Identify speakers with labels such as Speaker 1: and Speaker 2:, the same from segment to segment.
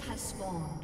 Speaker 1: have spawned.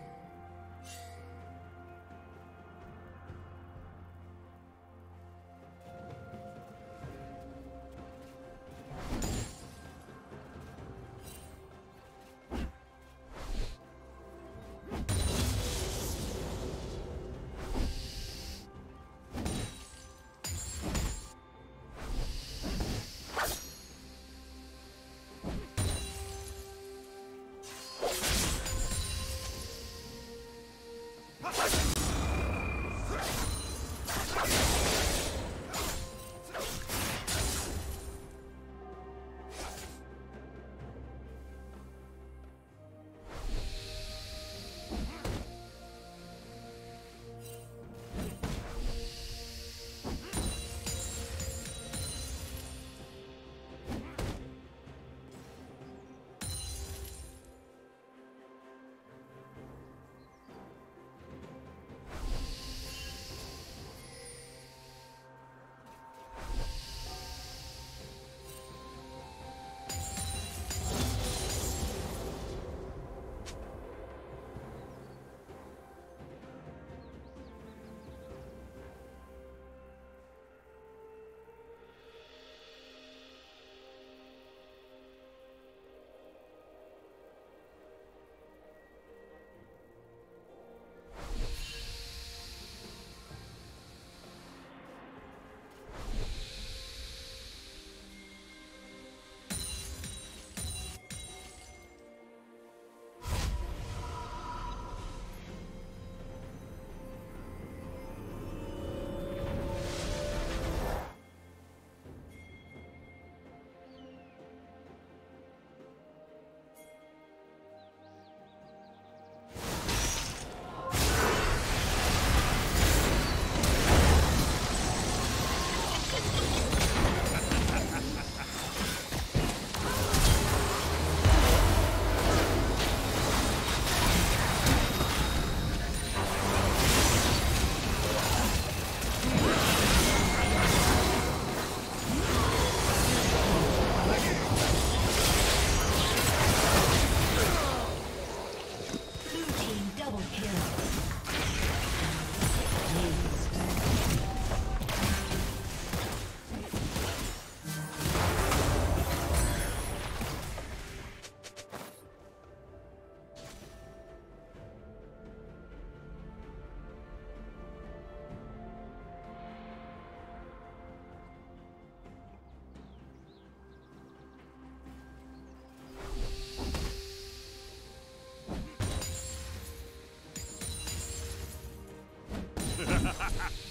Speaker 1: Ha ha ha!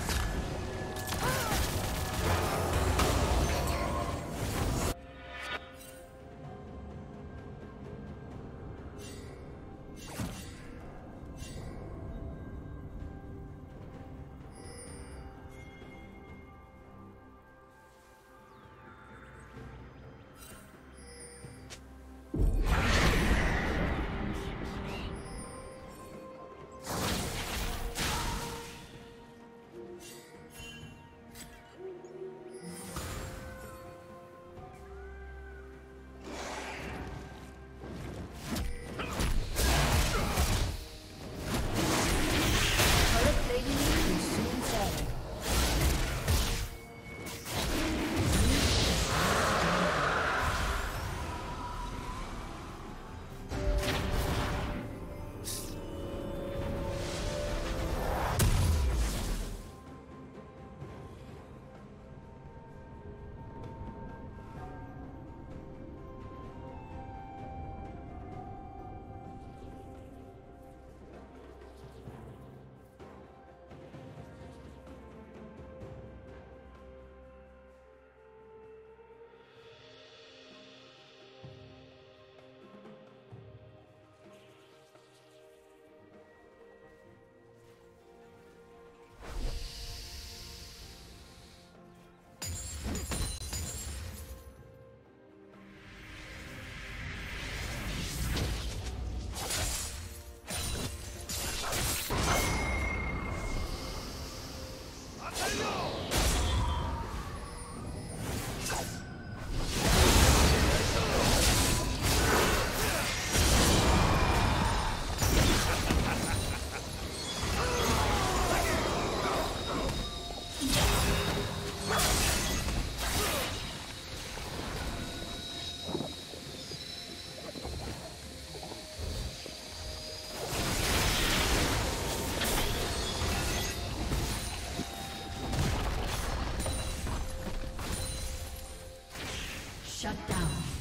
Speaker 1: Down.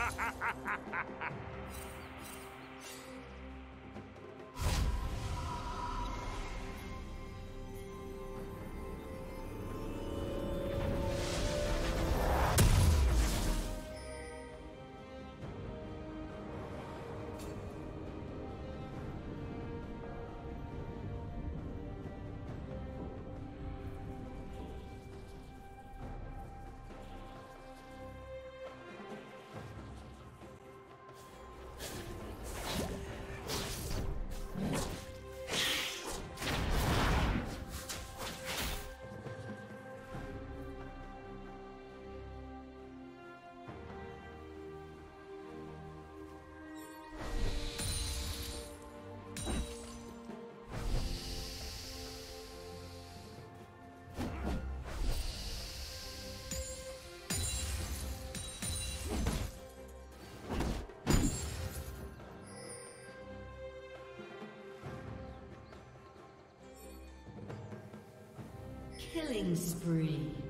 Speaker 1: ha ha! Killing spree.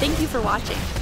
Speaker 2: Thank you for watching.